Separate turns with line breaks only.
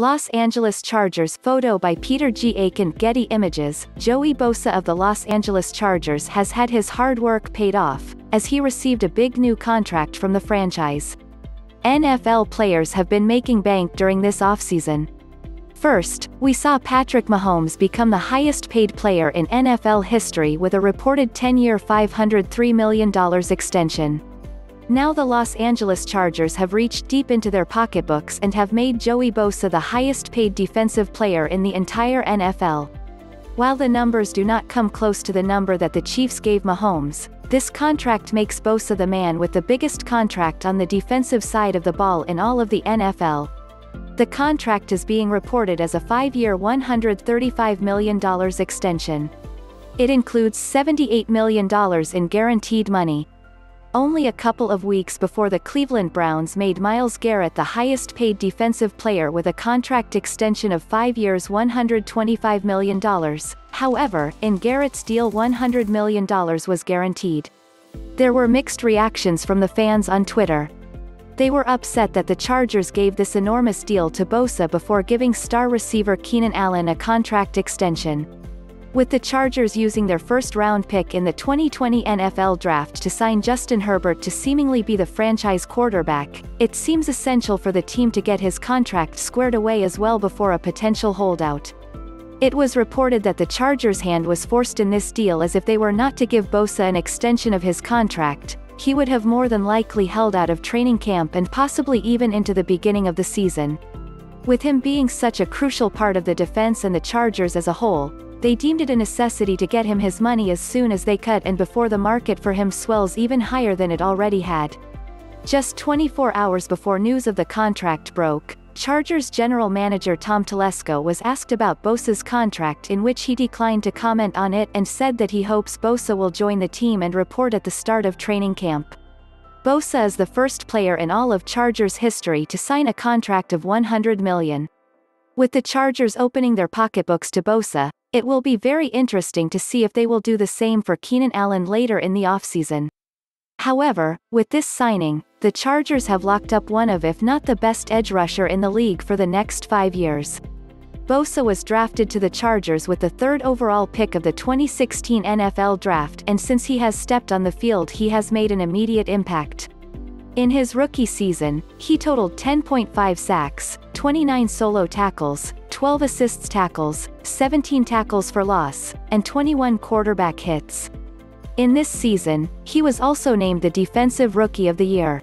Los Angeles Chargers photo by Peter G. Aiken Getty Images, Joey Bosa of the Los Angeles Chargers has had his hard work paid off, as he received a big new contract from the franchise. NFL players have been making bank during this offseason. First, we saw Patrick Mahomes become the highest paid player in NFL history with a reported 10-year $503 million extension. Now the Los Angeles Chargers have reached deep into their pocketbooks and have made Joey Bosa the highest paid defensive player in the entire NFL. While the numbers do not come close to the number that the Chiefs gave Mahomes, this contract makes Bosa the man with the biggest contract on the defensive side of the ball in all of the NFL. The contract is being reported as a five-year $135 million extension. It includes $78 million in guaranteed money, only a couple of weeks before the Cleveland Browns made Myles Garrett the highest paid defensive player with a contract extension of five years $125 million, however, in Garrett's deal $100 million was guaranteed. There were mixed reactions from the fans on Twitter. They were upset that the Chargers gave this enormous deal to Bosa before giving star receiver Keenan Allen a contract extension. With the Chargers using their first-round pick in the 2020 NFL Draft to sign Justin Herbert to seemingly be the franchise quarterback, it seems essential for the team to get his contract squared away as well before a potential holdout. It was reported that the Chargers' hand was forced in this deal as if they were not to give Bosa an extension of his contract, he would have more than likely held out of training camp and possibly even into the beginning of the season. With him being such a crucial part of the defense and the Chargers as a whole, they deemed it a necessity to get him his money as soon as they could and before the market for him swells even higher than it already had. Just 24 hours before news of the contract broke, Chargers general manager Tom Telesco was asked about Bosa's contract in which he declined to comment on it and said that he hopes Bosa will join the team and report at the start of training camp. Bosa is the first player in all of Chargers history to sign a contract of 100 million. With the Chargers opening their pocketbooks to Bosa, it will be very interesting to see if they will do the same for Keenan Allen later in the offseason. However, with this signing, the Chargers have locked up one of if not the best edge rusher in the league for the next five years. Bosa was drafted to the Chargers with the third overall pick of the 2016 NFL Draft and since he has stepped on the field he has made an immediate impact. In his rookie season, he totaled 10.5 sacks, 29 solo tackles, 12 assists tackles, 17 tackles for loss, and 21 quarterback hits. In this season, he was also named the Defensive Rookie of the Year.